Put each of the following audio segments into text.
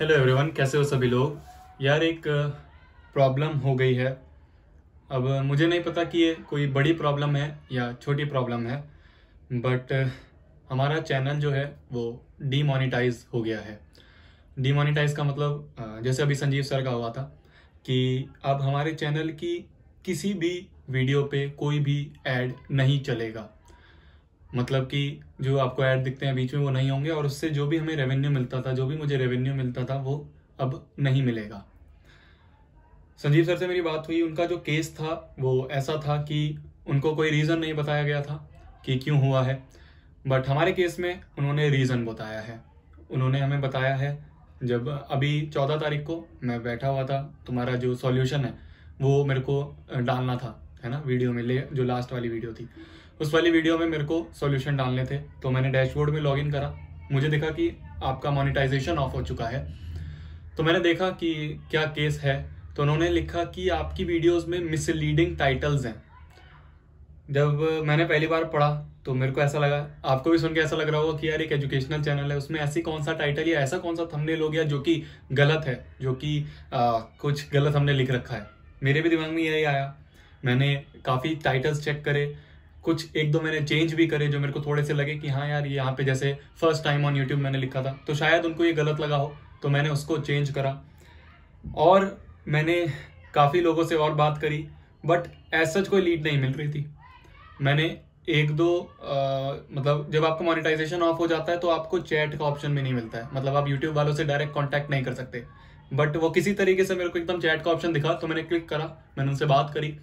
Hello everyone कैसे हो सभी लोग? यार एक प्रॉब्लम हो गई है। अब मुझे नहीं पता कि ये कोई बड़ी प्रॉब्लम है या छोटी प्रॉब्लम है बट हमारा चैनल जो है, वो डीमोनेटाइज हो गया है। डीमोनेटाइज का मतलब जैसे अभी संजीव सर का हुआ था, कि अब हमारे चैनल की किसी भी वीडियो पे कोई भी ऐड नहीं चलेगा। मतलब कि जो आपको ऐड दिखते हैं, बीच में वो नहीं होंगे और उससे जो भी हमें रेवेन्यू मिलता था, जो भी मुझे रेवेन्यू मिलता था, वो अब नहीं मिलेगा। संजीव सर से मेरी बात हुई, उनका जो केस था, वो ऐसा था कि उनको कोई रीज़न नहीं बताया गया था कि क्यों हुआ है। बट हमारे केस में उन्होंने रीज़न बताया है। उन्होंने हमें बताया है, जब अभी चौदह तारीख को मैं बैठा हुआ था, तुम्हारा जो सॉल्यूशन है, वो मेरे को डालना था, है ना वीडियो में, ले, जो लास्ट वाली वीडियो थी। उस वाली वीडियो में मेरे को सॉल्यूशन डालने थे तो मैंने डैशबोर्ड में लॉगिन करा। मुझे देखा कि आपका मोनेटाइजेशन ऑफ़ हो चुका है। तो मैंने देखा कि क्या केस है। तो उन्होंने लिखा कि आपकी वीडियोस में मिसलीडिंग टाइटल्स हैं। जब मैंने पहली बार पढ़ा तो मेरे को ऐसा लगा। आपको भी सुन के ऐसा लग रहा होगा कि यार एक एजुकेशनल चैनल है, उसमें ऐसी कौन सा टाइटल या ऐसा कौन सा थंबनेल हो गया जो कि गलत है, जो कि कुछ गलत हमने लिख रखा है। मेरे भी दिमाग में यही आया। मैंने काफ़ी टाइटल्स चेक करे कुछ एक दो मैंने चेंज भी करे जो मेरे को थोड़े से लगे कि हाँ यार यहाँ पे जैसे फ़र्स्ट टाइम ऑन यूट्यूब मैंने लिखा था। तो शायद उनको ये गलत लगा हो तो मैंने उसको चेंज करा। और मैंने काफ़ी लोगों से और बात करी बट एज सच कोई लीड नहीं मिल रही थी। मैंने एक दो आ, मतलब जब आपका मोनेटाइजेशन ऑफ़ हो जाता है तो आपको चैट का ऑप्शन भी नहीं मिलता है। मतलब आप यूट्यूब वालों से डायरेक्ट कॉन्टैक्ट नहीं कर सकते। बट वो किसी तरीके से मेरे को एकदम चैट का ऑप्शन दिखा तो मैंने क्लिक करा मैंने उनसे बात करी।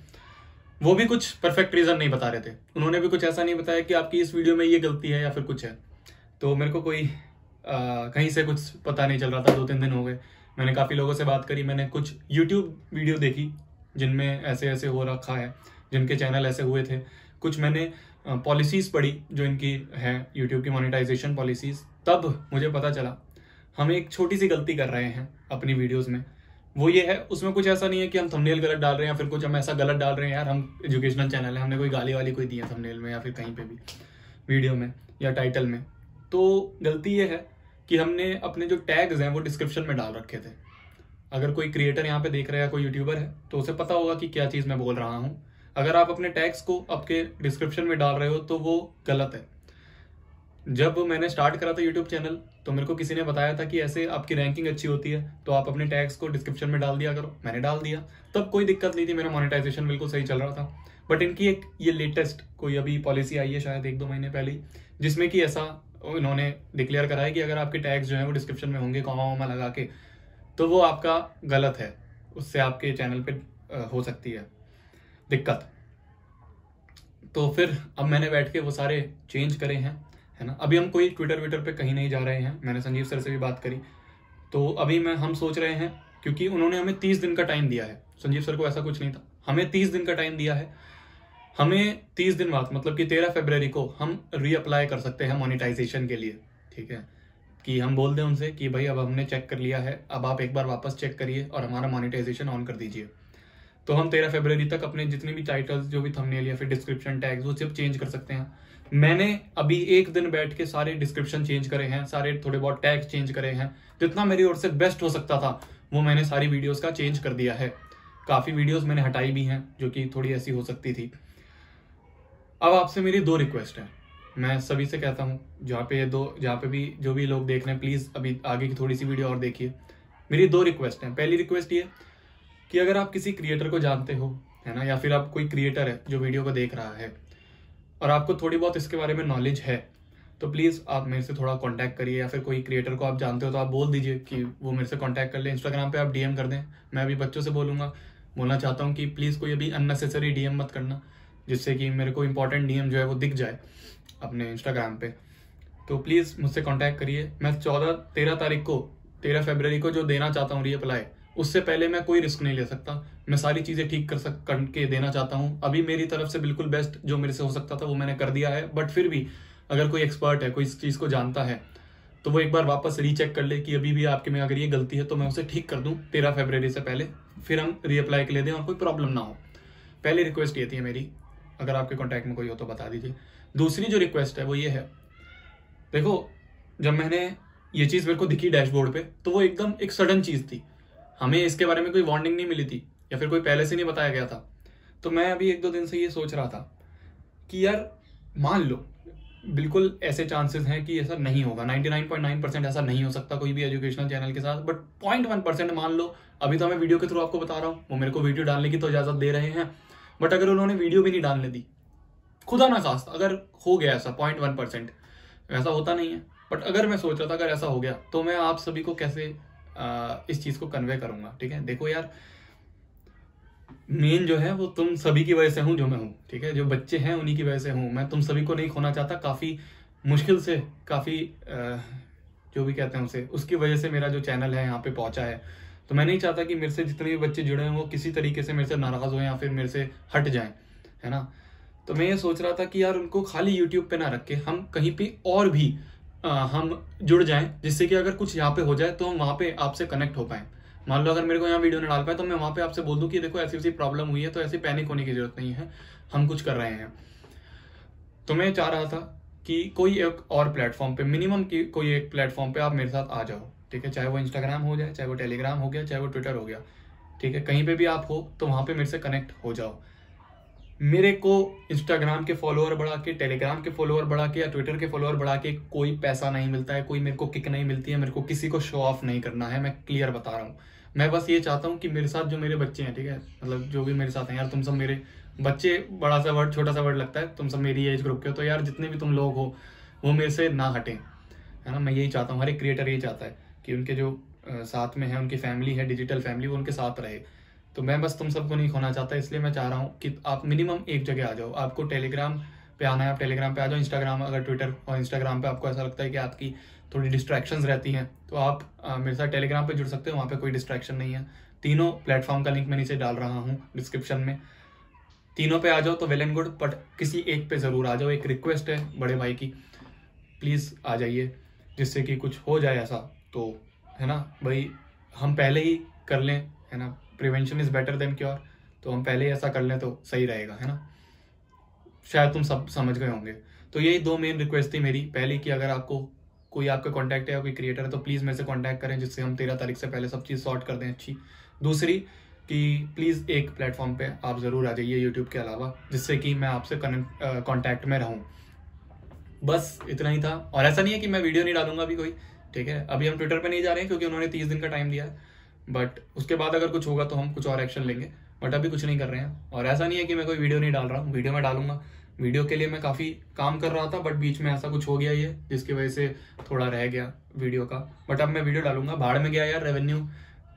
वो भी कुछ परफेक्ट रीजन नहीं बता रहे थे। उन्होंने भी कुछ ऐसा नहीं बताया कि आपकी इस वीडियो में ये गलती है या फिर कुछ है। तो मेरे को कोई आ, कहीं से कुछ पता नहीं चल रहा था दो तीन दिन हो गए। मैंने काफ़ी लोगों से बात करी मैंने कुछ यूट्यूब वीडियो देखी जिनमें ऐसे ऐसे हो रखा है जिनके चैनल ऐसे हुए थे। कुछ मैंने पॉलिसीज़ पढ़ी जो इनकी है यूट्यूब की मोनिटाइजेशन पॉलिसीज़ तब मुझे पता चला हम एक छोटी सी गलती कर रहे हैं अपनी वीडियोज़ में। वो ये है, उसमें कुछ ऐसा नहीं है कि हम थंबनेल गलत डाल रहे हैं या फिर कुछ हम ऐसा गलत डाल रहे हैं, यार, हम एजुकेशनल चैनल है, हमने कोई गाली वाली कोई दी है थंबनेल में या फिर कहीं पे भी वीडियो में या टाइटल में। तो गलती ये है कि हमने अपने जो टैग्स हैं वो डिस्क्रिप्शन में डाल रखे थे। अगर कोई क्रिएटर यहाँ पे देख रहा है कोई यूट्यूबर है तो उसे पता होगा कि क्या चीज़ मैं बोल रहा हूँ। अगर आप अपने टैग्स को आपके डिस्क्रिप्शन में डाल रहे हो तो वो गलत है। जब मैंने स्टार्ट करा था यूट्यूब चैनल तो मेरे को किसी ने बताया था कि ऐसे आपकी रैंकिंग अच्छी होती है तो आप अपने टैग्स को डिस्क्रिप्शन में डाल दिया करो। मैंने डाल दिया। तब कोई दिक्कत नहीं थी, मेरा मोनेटाइजेशन बिल्कुल सही चल रहा था। बट इनकी एक ये लेटेस्ट कोई अभी पॉलिसी आई है शायद एक दो महीने पहले जिसमें कि ऐसा इन्होंने डिक्लेयर करा है कि अगर आपके टैग्स जो है वो डिस्क्रिप्शन में होंगे कॉमा वामा लगा के तो वो आपका गलत है। उससे आपके चैनल पे हो सकती है दिक्कत। तो फिर अब मैंने बैठ के वो सारे चेंज करे हैं। है ना? अभी हम कोई ट्विटर ट्विटर पे कहीं नहीं जा रहे हैं। मैंने संजीव सर से भी बात करी। तो अभी मैं, हम सोच रहे हैं, क्योंकि उन्होंने हमें तीस दिन का टाइम दिया है। संजीव सर को ऐसा कुछ नहीं था। हमें तीस दिन का टाइम दिया है। हमें तीस दिन बाद मतलब कि तेरह फरवरी को हम रीअप्लाई कर सकते हैं मोनिटाइजेशन के लिए। ठीक है? कि हम बोल दें उनसे कि, भाई, अब हमने चेक कर लिया है। अब आप एक बार वापस चेक करिए और हमारा मोनिटाइजेशन ऑन कर दीजिए। तो हम तेरह फरवरी तक अपने जितने भी टाइटल्स जो भी थंबनेल या फिर डिस्क्रिप्शन टैग्स वो सब चेंज कर सकते हैं। मैंने अभी एक दिन बैठ के सारे डिस्क्रिप्शन चेंज करे हैं, सारे थोड़े बहुत टैग्स चेंज करे हैं। जितना मेरी ओर से बेस्ट हो सकता था, वो मैंने सारी वीडियोस का चेंज कर दिया है। काफ़ी वीडियोस मैंने हटाई भी हैं, जो कि थोड़ी ऐसी हो सकती थी। अब आपसे मेरी दो रिक्वेस्ट है। मैं सभी से कहता हूँ, जहाँ पे ये दो, जहाँ पे भी जो भी लोग देख रहे हैं प्लीज़ अभी आगे की थोड़ी सी वीडियो और देखिए। मेरी दो रिक्वेस्ट हैं। पहली रिक्वेस्ट ये कि अगर आप किसी क्रिएटर को जानते हो, है ना, या फिर आप कोई क्रिएटर है जो वीडियो को देख रहा है, और आपको थोड़ी बहुत इसके बारे में नॉलेज है तो प्लीज़ आप मेरे से थोड़ा कांटेक्ट करिए, या फिर कोई क्रिएटर को आप जानते हो तो आप बोल दीजिए कि वो मेरे से कांटेक्ट कर ले। इंस्टाग्राम पे आप डीएम कर दें, मैं अभी बच्चों से बोलूँगा। बोलना चाहता हूँ कि प्लीज़ कोई अभी अननेसेसरी डीएम मत करना, जिससे कि मेरे को इंपॉर्टेंट डीएम जो है वो दिख जाए अपने इंस्टाग्राम पे। तो प्लीज़ मुझसे कांटेक्ट करिए। मैं चौदह, तेरह तारीख को, तेरह फरवरी को जो देना चाहता हूँ रीअप्लाई उससे पहले मैं कोई रिस्क नहीं ले सकता। मैं सारी चीज़ें ठीक कर सक करके देना चाहता हूँ। अभी मेरी तरफ़ से बिल्कुल बेस्ट जो मेरे से हो सकता था, वो मैंने कर दिया है। बट फिर भी, अगर कोई एक्सपर्ट है, कोई इस चीज़ को जानता है तो वो एक बार वापस रीचेक कर ले कि अभी भी आपके में अगर ये गलती है तो मैं उसे ठीक कर दूँ तेरह फेबररी से पहले। फिर हम रीअप्लाई के लिए दें और कोई प्रॉब्लम ना हो। पहली रिक्वेस्ट ये थी मेरी। अगर आपके कॉन्टैक्ट में कोई हो तो बता दीजिए। दूसरी जो रिक्वेस्ट है, वो ये है। देखो, जब मैंने ये चीज़ मेरे को दिखी डैशबोर्ड पे तो वो एकदम एक सडन चीज़ थी। हमें इसके बारे में कोई वार्निंग नहीं मिली थी, या फिर कोई पहले से नहीं बताया गया था। तो मैं अभी एक दो दिन से ये सोच रहा था कि यार, मान लो, बिल्कुल ऐसे चांसेस हैं कि ऐसा नहीं होगा। 99.9 परसेंट ऐसा नहीं हो सकता कोई भी एजुकेशनल चैनल के साथ बट पॉइंट वन परसेंट मान लो, अभी तो मैं वीडियो के थ्रू आपको बता रहा हूँ, वो मेरे को वीडियो डालने की तो इजाज़त दे रहे हैं। बट अगर उन्होंने वीडियो भी नहीं डालने दी, खुदा ना खास अगर हो गया ऐसा पॉइंट वन परसेंट ऐसा होता नहीं है। बट अगर मैं सोच रहा था, अगर ऐसा हो गया तो मैं आप सभी को कैसे इस चीज़ को कन्वे करूँगा, ठीक है? देखो यार मेन जो है वो तुम सभी की वजह से हूँ जो मैं हूँ, ठीक है? जो बच्चे हैं उन्हीं की वजह से हूँ। मैं तुम सभी को नहीं खोना चाहता, काफ़ी मुश्किल से, काफ़ी जो भी कहते हैं उसे, उसकी वजह से मेरा जो चैनल है यहाँ पे पहुँचा है। तो मैं नहीं चाहता कि मेरे से जितने भी बच्चे जुड़े हैं, वो किसी तरीके से मेरे से नाराज़ हो या फिर मेरे से हट जाएँ, है ना? तो मैं ये सोच रहा था कि यार उनको खाली यूट्यूब पे ना रख के हम कहीं पे और भी हम जुड़ जाएँ, जिससे कि अगर कुछ यहाँ पे हो जाए तो हम वहाँ पे आपसे कनेक्ट हो पाए। मान लो अगर मेरे को यहाँ वीडियो नहीं डाल पाए तो मैं वहाँ पे आपसे बोल दूँ कि देखो ऐसी ऐसी प्रॉब्लम हुई है तो ऐसी पैनिक होने की ज़रूरत नहीं है, हम कुछ कर रहे हैं। तो मैं चाह रहा था कि कोई एक और प्लेटफॉर्म पे मिनिमम की कोई एक प्लेटफॉर्म पे आप मेरे साथ आ जाओ, ठीक है? चाहे वो इंस्टाग्राम हो जाए, चाहे वो टेलीग्राम हो गया, चाहे वो ट्विटर हो गया, ठीक है? कहीं पे भी आप हो तो वहाँ पे मेरे से कनेक्ट हो जाओ। मेरे को इंस्टाग्राम के फॉलोअर बढ़ा के टेलीग्राम के फॉलोअर बढ़ा के, या ट्विटर के फॉलोअर बढ़ा के कोई पैसा नहीं मिलता है, कोई मेरे को किक नहीं मिलती है, मेरे को किसी को शो ऑफ़ नहीं करना है, मैं क्लियर बता रहा हूँ। मैं बस ये चाहता हूँ कि मेरे साथ जो मेरे बच्चे हैं, ठीक है? मतलब जो भी मेरे साथ हैं, यार तुम सब मेरे बच्चे, बड़ा सा वर्ड छोटा सा वर्ड लगता है, तुम सब मेरी एज ग्रुप के हो तो यार जितने भी तुम लोग हो, वो मेरे से ना हटें, है ना? मैं यही चाहता हूँ, हर एक क्रिएटर यही चाहता है कि उनके जो साथ में है, उनकी फैमिली है डिजिटल फैमिली वो उनके साथ रहे। तो मैं बस तुम सबको नहीं खोना चाहता इसलिए मैं चाह रहा हूँ कि आप मिनिमम एक जगह आ जाओ। आपको टेलीग्राम पे आना है आप टेलीग्राम पे आ जाओ। इंस्टाग्राम अगर ट्विटर और इंस्टाग्राम पे आपको ऐसा लगता है कि आपकी थोड़ी डिस्ट्रैक्शंस रहती हैं तो आप आ, मेरे साथ टेलीग्राम पे जुड़ सकते हो वहाँ पे कोई डिस्ट्रैक्शन नहीं है। तीनों प्लेटफॉर्म का लिंक मैं नीचे डाल रहा हूँ डिस्क्रिप्शन में। तीनों पे आ जाओ तो वेल एंड गुड बट किसी एक पे ज़रूर आ जाओ। एक रिक्वेस्ट है बड़े भाई की प्लीज़ आ जाइए जिससे कि कुछ हो जाए ऐसा। तो है ना? भाई हम पहले ही कर लें है ना? Prevention is better than cure तो हम पहले ही ऐसा कर लें तो सही रहेगा, है ना? शायद तुम सब समझ गए होंगे। तो यही दो मेन रिक्वेस्ट थी मेरी। पहली कि अगर आपको कोई आपका कॉन्टैक्ट है या कोई क्रिएटर है तो प्लीज़ मेरे से कॉन्टैक्ट करें, जिससे हम तेरह तारीख से पहले सब चीज़ सॉर्ट कर दें अच्छी। दूसरी कि प्लीज़ एक प्लेटफॉर्म पे आप ज़रूर आ जाइए यूट्यूब के अलावा, जिससे कि मैं आपसे कॉन्टैक्ट में रहूँ। बस इतना ही था। और ऐसा नहीं है कि मैं वीडियो नहीं डालूँगा अभी कोई, ठीक है? अभी हम ट्विटर पर नहीं जा रहे हैं, क्योंकि उन्होंने तीस दिन का टाइम दिया है। बट उसके बाद अगर कुछ होगा तो हम कुछ और एक्शन लेंगे। बट अभी कुछ नहीं कर रहे हैं। और ऐसा नहीं है कि मैं कोई वीडियो नहीं डाल रहा हूँ। वीडियो में डालूँगा। वीडियो के लिए मैं काफ़ी काम कर रहा था बट बीच में ऐसा कुछ हो गया ये, जिसकी वजह से थोड़ा रह गया वीडियो का। बट अब मैं वीडियो डालूँगा। भाड़ में गया यार रेवेन्यू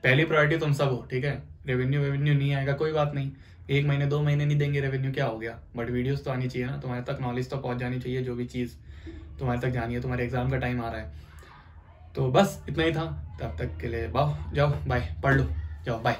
पहली प्रायोरिटी तुम सब हो, ठीक है? रेवेन्यू वेवेन्यू नहीं आएगा, कोई बात नहीं। एक महीने, दो महीने नहीं देंगे रेवेन्यू क्या हो गया? बट वीडियोस तो आनी चाहिए ना, तुम्हारे तक नॉलेज तो पहुँच जानी चाहिए, जो भी चीज़ तुम्हारे तक जानी है, तुम्हारे एग्ज़ाम का टाइम आ रहा है। तो बस इतना ही था। तब तक के लिए बाओ जाओ बाय पढ़ लो, जाओ बाय